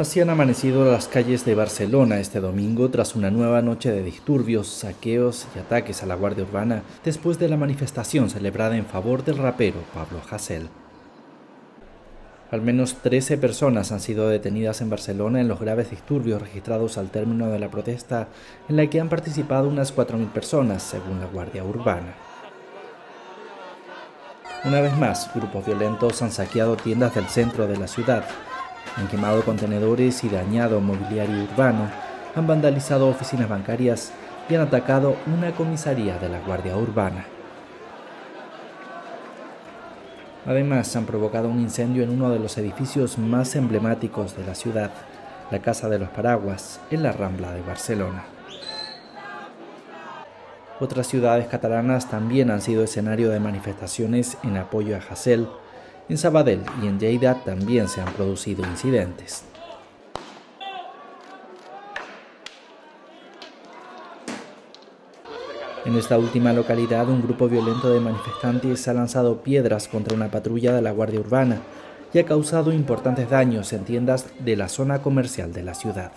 Así han amanecido las calles de Barcelona este domingo tras una nueva noche de disturbios, saqueos y ataques a la Guardia Urbana después de la manifestación celebrada en favor del rapero Pablo Hasél. Al menos 13 personas han sido detenidas en Barcelona en los graves disturbios registrados al término de la protesta en la que han participado unas 4.000 personas, según la Guardia Urbana. Una vez más, grupos violentos han saqueado tiendas del centro de la ciudad, han quemado contenedores y dañado mobiliario urbano, han vandalizado oficinas bancarias y han atacado una comisaría de la Guardia Urbana. Además, han provocado un incendio en uno de los edificios más emblemáticos de la ciudad, la Casa de los Paraguas, en la Rambla de Barcelona. Otras ciudades catalanas también han sido escenario de manifestaciones en apoyo a Hassel, en Sabadell y en Lleida también se han producido incidentes. En esta última localidad, un grupo violento de manifestantes ha lanzado piedras contra una patrulla de la Guardia Urbana y ha causado importantes daños en tiendas de la zona comercial de la ciudad.